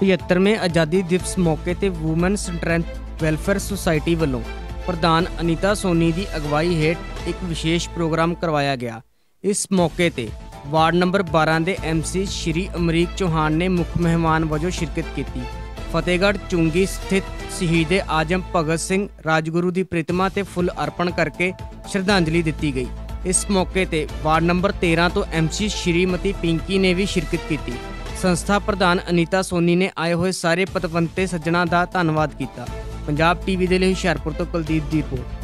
75ਵੇਂ ਆਜ਼ਾਦੀ ਦਿਵਸ ਮੌਕੇ ਤੇ ਔਮਨ ਸਟਰੈਂਥ ਵੈਲਫੇਅਰ ਸੁਸਾਇਟੀ ਵੱਲੋਂ ਪ੍ਰਧਾਨ ਅਨੀਤਾ ਸੋਨੀ ਦੀ ਅਗਵਾਈ ਹੇਠ ਇੱਕ ਵਿਸ਼ੇਸ਼ ਪ੍ਰੋਗਰਾਮ ਕਰਵਾਇਆ ਗਿਆ। ਇਸ ਮੌਕੇ ਤੇ ਵਾਰਡ ਨੰਬਰ 12 ਦੇ ਐਮਸੀ ਸ਼੍ਰੀ ਅਮਰੀਕ ਚੌਹਾਨ ਨੇ ਮੁੱਖ ਮਹਿਮਾਨ ਵਜੋਂ ਸ਼ਿਰਕਤ ਕੀਤੀ। ਫਤਿਹਗੜ੍ਹ ਚੁੰਗੀ ਸਥਿਤ ਸ਼ਹੀਦੇ ਆਜਮ ਭਗਤ ਸਿੰਘ ਰਾਜਗੁਰੂ ਦੀ ਪ੍ਰਤਿਮਾ ਤੇ ਫੁੱਲ ਅਰਪਣ ਕਰਕੇ ਸ਼ਰਧਾਂਜਲੀ ਦਿੱਤੀ ਗਈ। ਇਸ ਮੌਕੇ ਤੇ ਵਾਰਡ ਨੰਬਰ 13 ਤੋਂ ਐਮਸੀ ਸ਼੍ਰੀਮਤੀ ਪਿੰਕੀ ਨੇ ਵੀ ਸ਼ਿਰਕਤ ਕੀਤੀ। ਸੰਸਥਾ ਪ੍ਰਧਾਨ ਅਨੀਤਾ ਸੋਨੀ ਨੇ ਆਏ ਹੋਏ ਸਾਰੇ ਪਤਵੰਤੇ ਸੱਜਣਾ ਦਾ ਧੰਨਵਾਦ ਕੀਤਾ। ਪੰਜਾਬ ਟੀਵੀ ਦੇ ਲਈ ਹੁਸ਼ਿਆਰਪੁਰ ਤੋਂ ਕੁਲਦੀਪ ਦੀ ਰਿਪੋਰਟ।